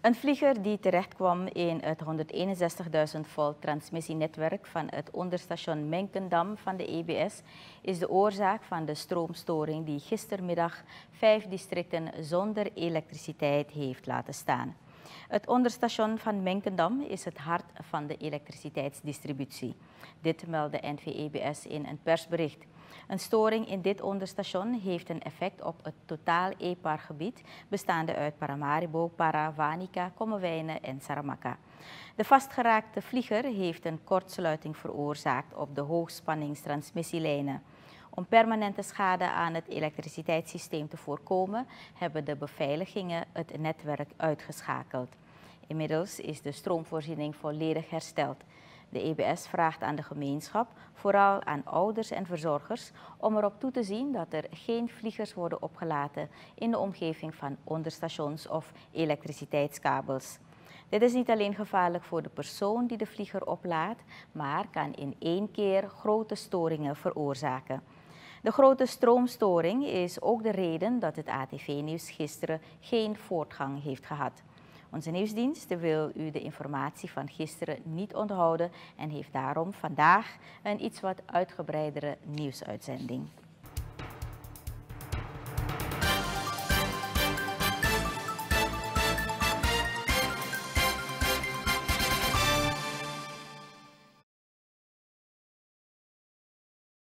Een vlieger die terechtkwam in het 161.000 volt transmissienetwerk van het onderstation Menkendam van de EBS is de oorzaak van de stroomstoring die gistermiddag vijf districten zonder elektriciteit heeft laten staan. Het onderstation van Menkendam is het hart van de elektriciteitsdistributie. Dit meldde NVEBS in een persbericht. Een storing in dit onderstation heeft een effect op het totaal EPAR-gebied, bestaande uit Paramaribo, Para, Wanica, Kommerwijnen en Saramaka. De vastgeraakte vlieger heeft een kortsluiting veroorzaakt op de hoogspanningstransmissielijnen. Om permanente schade aan het elektriciteitssysteem te voorkomen, hebben de beveiligingen het netwerk uitgeschakeld. Inmiddels is de stroomvoorziening volledig hersteld. De EBS vraagt aan de gemeenschap, vooral aan ouders en verzorgers, om erop toe te zien dat er geen vliegers worden opgelaten in de omgeving van onderstations of elektriciteitskabels. Dit is niet alleen gevaarlijk voor de persoon die de vlieger oplaat, maar kan in één keer grote storingen veroorzaken. De grote stroomstoring is ook de reden dat het ATV-nieuws gisteren geen voortgang heeft gehad. Onze nieuwsdienst wil u de informatie van gisteren niet onthouden en heeft daarom vandaag een iets wat uitgebreidere nieuwsuitzending.